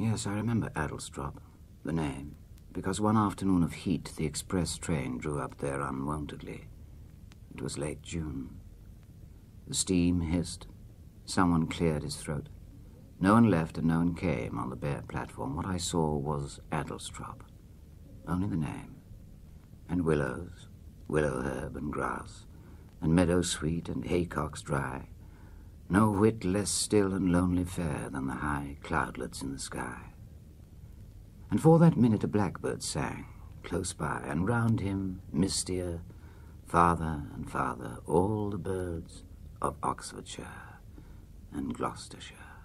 Yes, I remember Adlestrop, the name, because one afternoon of heat the express train drew up there unwontedly. It was late June. The steam hissed. Someone cleared his throat. No one left and no one came on the bare platform. What I saw was Adlestrop. Only the name. And willows, willow herb and grass, and meadow sweet and haycocks dry. No whit less still and lonely fair than the high cloudlets in the sky. And for that minute a blackbird sang, close by, and round him, mistier, farther and farther, all the birds of Oxfordshire and Gloucestershire.